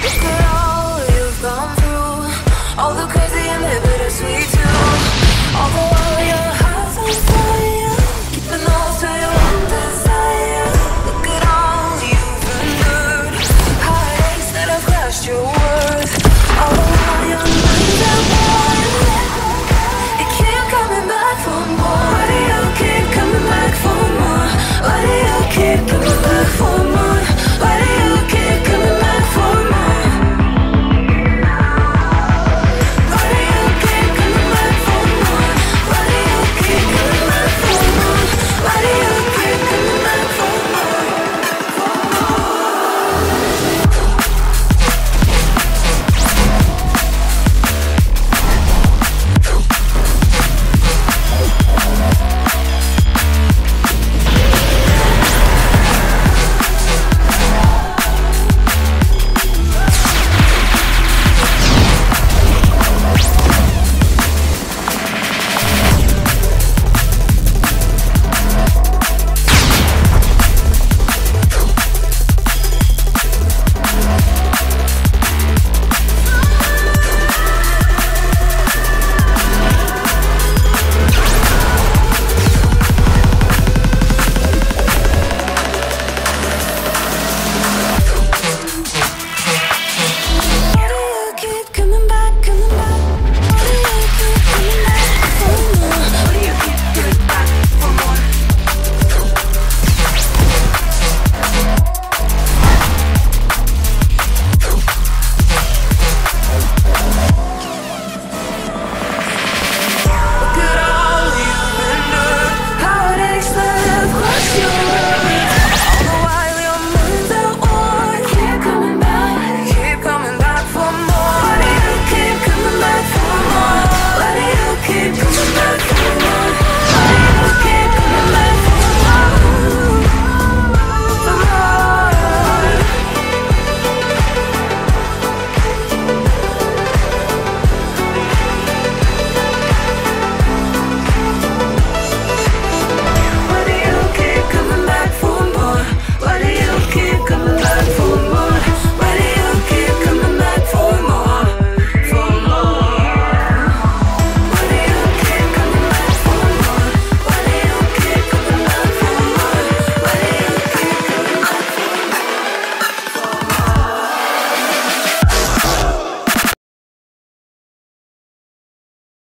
All you've gone through All the crazy and the bittersweet too. All the